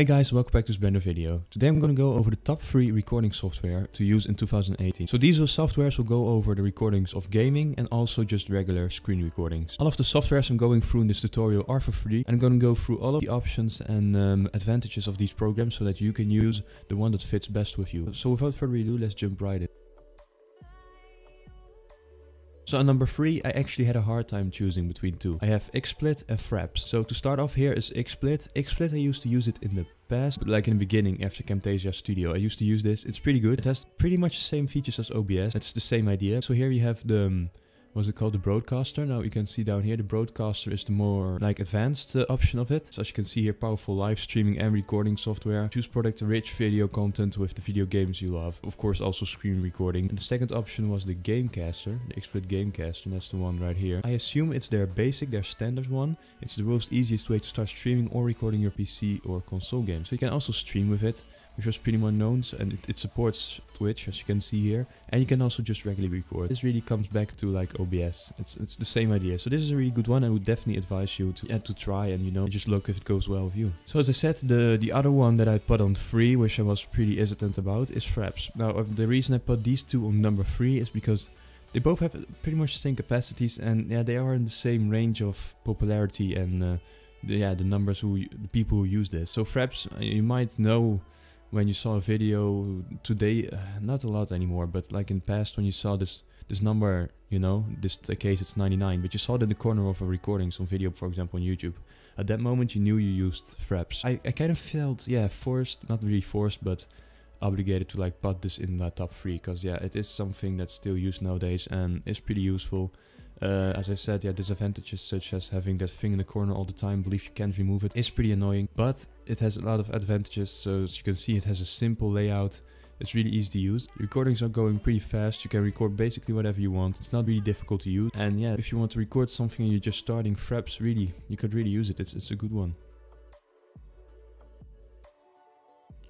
Hi guys, welcome back to this brand new video. Today I'm going to go over the top 3 recording software to use in 2018. So these softwares will go over the recordings of gaming and also just regular screen recordings. All of the softwares I'm going through in this tutorial are for free. I'm going to go through all of the options and um, advantages of these programs so that you can use the one that fits best with you. So without further ado, let's jump right in. So on number 3, I actually had a hard time choosing between two. I have XSplit and Fraps. So to start off here is XSplit. XSplit I used to use it in the past, but like in the beginning after Camtasia Studio. I used to use this. It's pretty good. It has pretty much the same features as OBS. It's the same idea. So here you have the... Um, was it called the broadcaster? Now you can see down here the broadcaster is the more like advanced uh, option of it. So as you can see here powerful live streaming and recording software. Choose product rich video content with the video games you love. Of course also screen recording. And the second option was the gamecaster the XSplit gamecaster. And that's the one right here. I assume it's their basic their standard one. It's the world's easiest way to start streaming or recording your pc or console games. So you can also stream with it which was pretty well known and it, it, supports Twitch as you can see here and you can also just regularly record. This really comes back to like OBS. It's it's the same idea. So this is a really good one. I would definitely advise you to yeah, to try and you know just look if it goes well with you. So as I said, the the other one that I put on free, which I was pretty hesitant about, is Fraps. Now uh, the reason I put these two on number three is because they both have pretty much the same capacities and yeah they are in the same range of popularity and uh, the, yeah the numbers who the people who use this. So Fraps uh, you might know when you saw a video today, uh, not a lot anymore, but like in the past when you saw this this number, you know, this case it's 99, but you saw it in the corner of a recording, some video, for example, on YouTube. At that moment, you knew you used Fraps. I, I kind of felt, yeah, forced, not really forced, but obligated to like put this in my top three, because yeah, it is something that's still used nowadays and is pretty useful. Uh, as I said, yeah, disadvantages such as having that thing in the corner all the time, believe you can't remove it, is pretty annoying. But it has a lot of advantages, so as you can see it has a simple layout. It's really easy to use. Recordings are going pretty fast. You can record basically whatever you want. It's not really difficult to use. And yeah, if you want to record something and you're just starting Fraps, really, you could really use it. It's, it's a good one.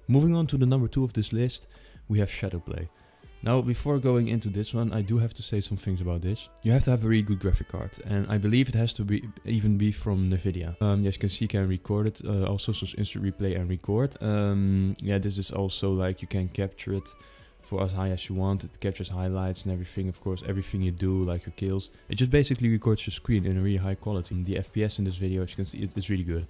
Moving on to the number two of this list, we have Shadowplay. Now, before going into this one, I do have to say some things about this. You have to have a really good graphic card, and I believe it has to be even be from NVIDIA. Um, you can see, you can record it, uh, also so instant replay and record. Um, yeah, this is also like you can capture it for as high as you want. It captures highlights and everything, of course, everything you do, like your kills. It just basically records your screen in a really high quality. The FPS in this video, as you can see, it's really good.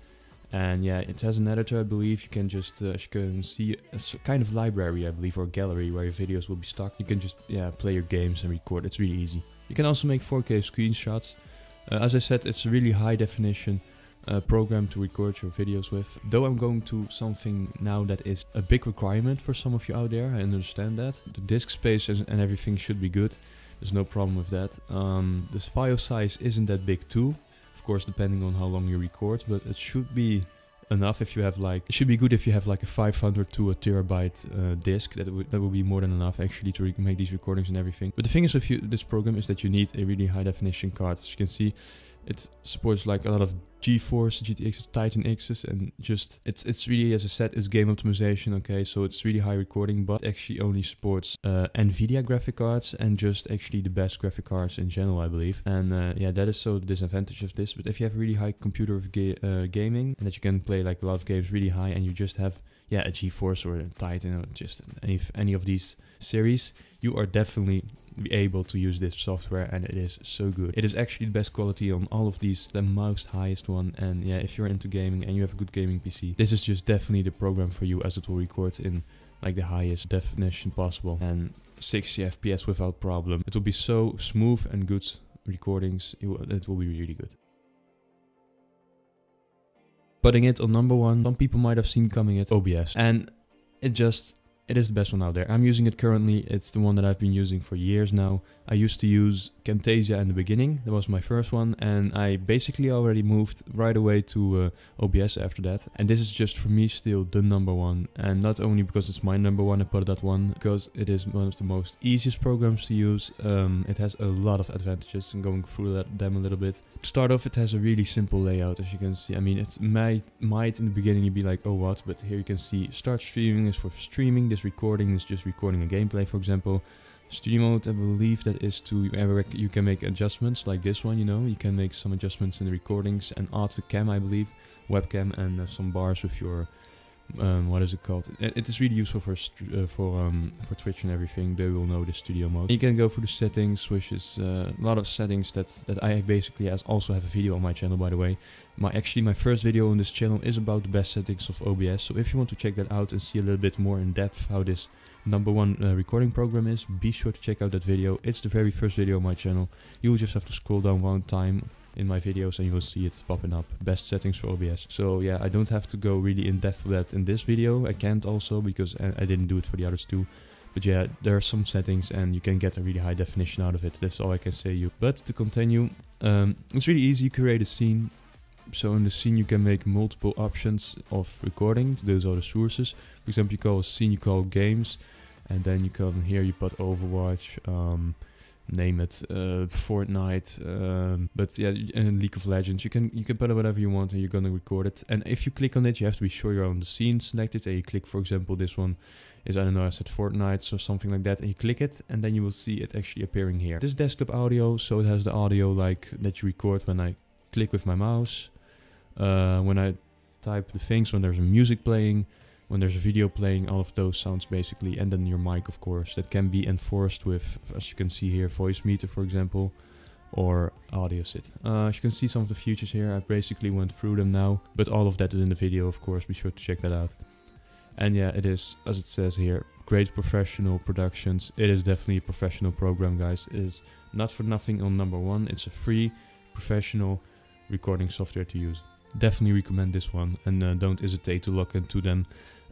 And yeah, it has an editor, I believe. You can just, uh, you can see, a kind of library, I believe, or gallery where your videos will be stuck. You can just, yeah, play your games and record. It's really easy. You can also make 4K screenshots. Uh, as I said, it's a really high definition uh, program to record your videos with. Though I'm going to something now that is a big requirement for some of you out there, I understand that. The disk space and everything should be good. There's no problem with that. Um, this file size isn't that big too. Of course, depending on how long you record, but it should be enough if you have like it should be good if you have like a 500 to a terabyte uh, disk. That would that would be more than enough actually to make these recordings and everything. But the thing is with you, this program is that you need a really high definition card. As you can see it supports like a lot of GeForce, GTX, Titan X's, and just it's it's really as I said, it's game optimization. Okay, so it's really high recording, but actually only supports uh, NVIDIA graphic cards and just actually the best graphic cards in general, I believe. And uh, yeah, that is so the disadvantage of this. But if you have really high computer ga uh, gaming and that you can play like a lot of games really high, and you just have yeah a GeForce or a Titan or just any any of these series, you are definitely be able to use this software and it is so good. It is actually the best quality on all of these, the most highest one and yeah, if you're into gaming and you have a good gaming PC, this is just definitely the program for you as it will record in like the highest definition possible and 60 FPS without problem. It will be so smooth and good recordings, it will, be really good. Putting it on number one, some people might have seen coming at OBS and it just it is the best one out there. I'm using it currently. It's the one that I've been using for years now. I used to use Camtasia in the beginning. That was my first one. And I basically already moved right away to uh, OBS after that. And this is just for me still the number one. And not only because it's my number one, I put that one, because it is one of the most easiest programs to use. Um, it has a lot of advantages and going through that, them a little bit. To start off, it has a really simple layout, as you can see. I mean, it might, might in the beginning you'd be like, oh what? But here you can see start streaming is for streaming. This recording is just recording a gameplay, for example. Studio mode, I believe that is to you can make adjustments like this one, you know, you can make some adjustments in the recordings and the cam, I believe, webcam and uh, some bars with your um, what is it called? It, it is really useful for uh, for um, for Twitch and everything. They will know the studio mode. You can go through the settings, which is uh, a lot of settings that that I basically as also have a video on my channel, by the way. My actually my first video on this channel is about the best settings of OBS. So if you want to check that out and see a little bit more in depth how this number one uh, recording program is, be sure to check out that video. It's the very first video on my channel. You will just have to scroll down one time in my videos and you will see it popping up. Best settings for OBS. So yeah, I don't have to go really in depth with that in this video. I can't also because I, I didn't do it for the others too. But yeah, there are some settings and you can get a really high definition out of it. That's all I can say you. But to continue, um, it's really easy. You create a scene. So in the scene you can make multiple options of recording. Those are the sources. For example, you call a scene, you call games. And then you come here, you put Overwatch. Um, name it uh, Fortnite, um, but yeah, and League of Legends. You can you can put whatever you want, and you're gonna record it. And if you click on it, you have to be sure you're on the scene selected. And you click, for example, this one is I don't know, I said Fortnite or something like that, and you click it, and then you will see it actually appearing here. This desktop audio, so it has the audio like that you record when I click with my mouse, uh, when I type the things, when there's a music playing when there's a video playing, all of those sounds basically, and then your mic, of course, that can be enforced with, as you can see here, Voicemeeter, for example, or Audacity. Uh, as you can see some of the features here, I basically went through them now, but all of that is in the video, of course, be sure to check that out. And yeah, it is, as it says here, great professional productions. It is definitely a professional program, guys. It is not for nothing on number one. It's a free, professional recording software to use. Definitely recommend this one, and uh, don't hesitate to look into them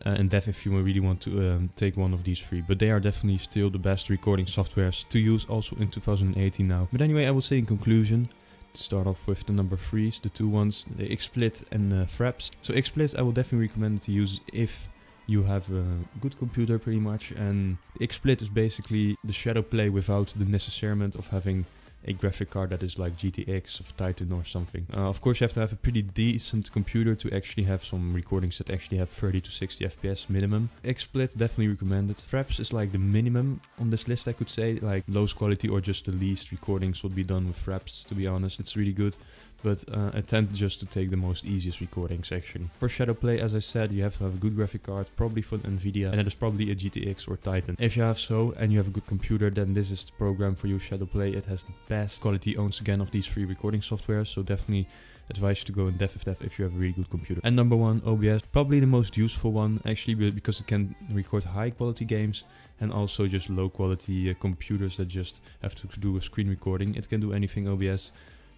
uh, in depth if you really want to um, take one of these three. But they are definitely still the best recording softwares to use also in 2018 now. But anyway, I would say in conclusion, to start off with the number threes, the two ones, the XSplit and uh, Fraps. So XSplit I would definitely recommend to use if you have a good computer pretty much and XSplit is basically the Shadowplay without the necessarily of having a graphic card that is like GTX of Titan or something. Uh, of course, you have to have a pretty decent computer to actually have some recordings that actually have 30 to 60 FPS minimum. XSplit definitely recommended. Fraps is like the minimum on this list, I could say. Like lowest quality or just the least recordings would be done with Fraps, to be honest. It's really good but uh, tend just to take the most easiest recordings actually. For Shadowplay, as I said, you have to have a good graphic card, probably for Nvidia, and it is probably a GTX or Titan. If you have so, and you have a good computer, then this is the program for you, Shadowplay. It has the best quality owns again of these free recording software, so definitely advise you to go in depth with if you have a really good computer. And number one, OBS, probably the most useful one actually because it can record high quality games and also just low quality uh, computers that just have to do a screen recording. It can do anything OBS.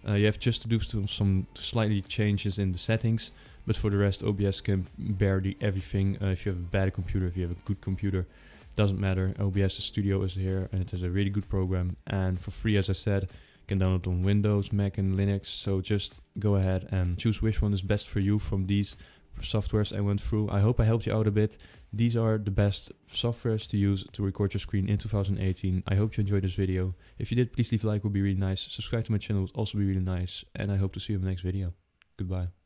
Uh, you have just to do some, some slightly changes in the settings, but for the rest OBS can barely everything. Uh, if you have a bad computer, if you have a good computer, doesn't matter. OBS Studio is here and it has a really good program and for free as I said, you can download on Windows, Mac and Linux. So just go ahead and choose which one is best for you from these softwares I went through. I hope I helped you out a bit. These are the best softwares to use to record your screen in 2018. I hope you enjoyed this video. If you did, please leave a like, would be really nice. Subscribe to my channel would also be really nice. And I hope to see you in the next video. Goodbye.